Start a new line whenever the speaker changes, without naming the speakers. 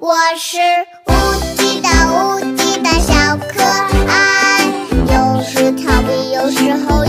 我是无敌的无敌的小可爱有时调皮有时候